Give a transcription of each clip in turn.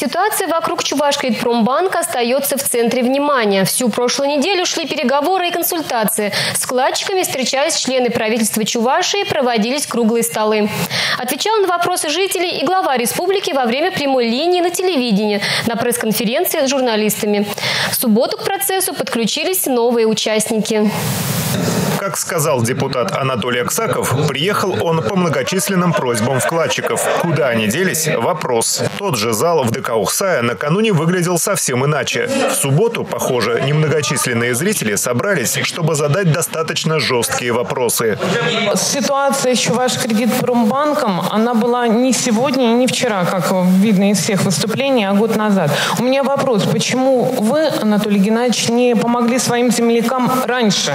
Ситуация вокруг Чувашкредпромбанка остается в центре внимания. Всю прошлую неделю шли переговоры и консультации. С вкладчиками встречались члены правительства Чувашии, проводились круглые столы. Отвечал на вопросы жителей и глава республики во время прямой линии на телевидении на пресс-конференции с журналистами. В субботу к процессу подключились новые участники. Как сказал депутат Анатолий Аксаков, приехал он по многочисленным просьбам вкладчиков. Куда они делись – вопрос. Тот же зал в ДК Ухсая накануне выглядел совсем иначе. В субботу, похоже, немногочисленные зрители собрались, чтобы задать достаточно жесткие вопросы. Ситуация с Чувашкредитпромбанком, она была не сегодня и не вчера, как видно из всех выступлений, а год назад. У меня вопрос, почему вы, Анатолий Геннадьевич, не помогли своим землякам раньше?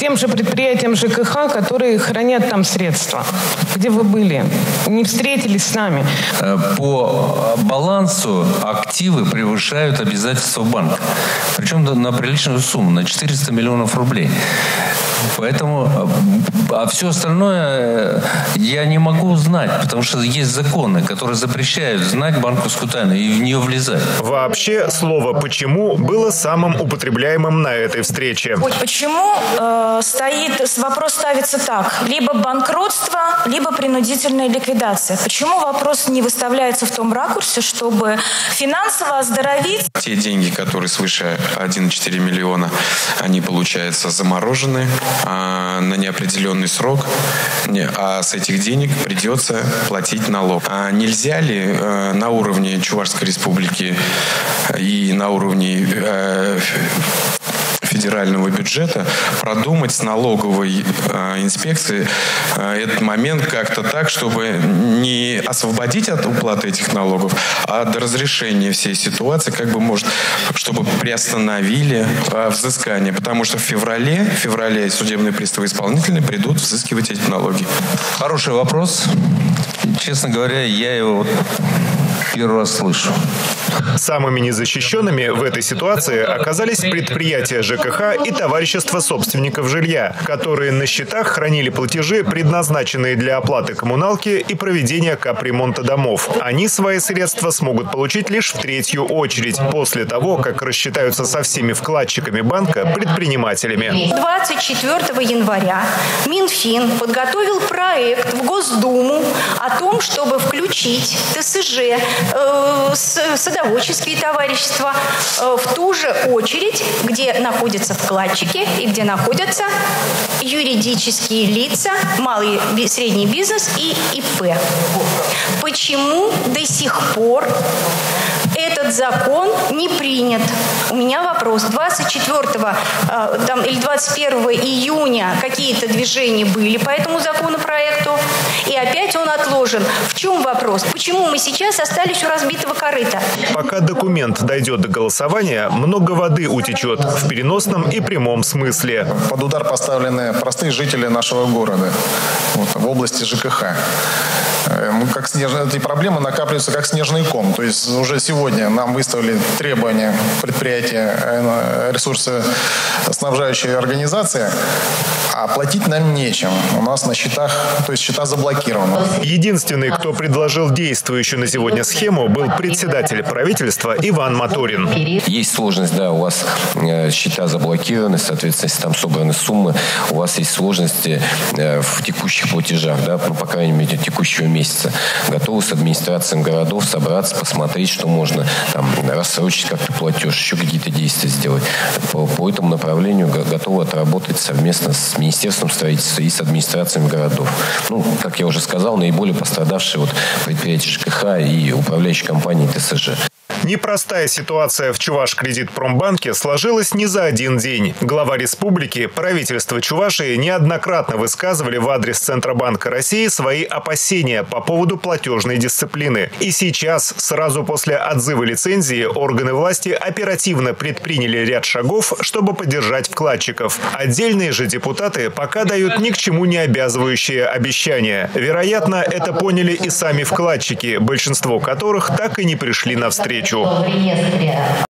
Тем же предприятием ЖКХ, которые хранят там средства. Где вы были? Не встретились с нами? Э, по балансу активы превышают обязательства банка. Причем на приличную сумму, на 400 миллионов рублей. Поэтому, а все остальное э, я не могу знать, потому что есть законы, которые запрещают знать банковскую тайну и в нее влезать. Вообще, слово «почему» было самым употребляемым на этой встрече. Почему э, стоит, вопрос ставится так, либо банкротство, либо принудительная ликвидация. Почему вопрос не выставляется в том ракурсе, чтобы финансово оздоровить? Те деньги, которые свыше 1,4 миллиона, они, получается, заморожены. А, на неопределенный срок, а с этих денег придется платить налог. А нельзя ли э, на уровне Чувашской республики и на уровне э, федерального бюджета продумать с налоговой э, инспекцией э, этот момент как-то так, чтобы не освободить от уплаты этих налогов, а до разрешения всей ситуации, как бы может, чтобы приостановили э, взыскание. Потому что в феврале, в феврале судебные приставы исполнительные придут взыскивать эти налоги. Хороший вопрос. Честно говоря, я его первый раз слышу. Самыми незащищенными в этой ситуации оказались предприятия ЖКХ и товарищество собственников жилья, которые на счетах хранили платежи, предназначенные для оплаты коммуналки и проведения капремонта домов. Они свои средства смогут получить лишь в третью очередь, после того, как рассчитаются со всеми вкладчиками банка предпринимателями. 24 января Минфин подготовил проект в Госдуму о том, чтобы включить ТСЖ, э, садоводство садоводческие товарищества э, в ту же очередь, где находятся вкладчики и где находятся юридические лица, малый средний бизнес и ИП. Почему до сих пор этот закон не принят. У меня вопрос. 24 э, там, или 21 июня какие-то движения были по этому законопроекту, и опять он отложен. В чем вопрос? Почему мы сейчас остались у разбитого корыта? Пока документ дойдет до голосования, много воды утечет в переносном и прямом смысле. Под удар поставлены простые жители нашего города вот, в области ЖКХ. Э, мы как снежные, эти проблемы накапливаются как снежный ком. То есть уже сегодня нам выставили требования предприятия э, ресурсоснабжающей организации, а платить нам нечем. У нас на счетах, то есть счета заблокированы. Единственный, кто предложил действующую на сегодня схему, был председатель правительства Иван Моторин. Есть сложность, да, у вас э, счета заблокированы, соответственно, если там собраны суммы, у вас есть сложности в текущих платежах, да, ну, по крайней мере, текущего месяца. Готовы с администрацией городов собраться, посмотреть, что можно там рассрочить как-то платеж, еще какие-то действия сделать. По, по этому направлению готовы отработать совместно с Министерством строительства и с администрациями городов. Ну, как я уже сказал, наиболее пострадавшие вот предприятия ЖКХ и управляющие компании ТСЖ. Непростая ситуация в Чуваш-кредит-промбанке сложилась не за один день. Глава республики, правительство Чувашии неоднократно высказывали в адрес Центробанка России свои опасения по поводу платежной дисциплины. И сейчас, сразу после отзыва лицензии, органы власти оперативно предприняли ряд шагов, чтобы поддержать вкладчиков. Отдельные же депутаты пока дают ни к чему не обязывающие обещания. Вероятно, это поняли и сами вкладчики, большинство которых так и не пришли навстречу в реестре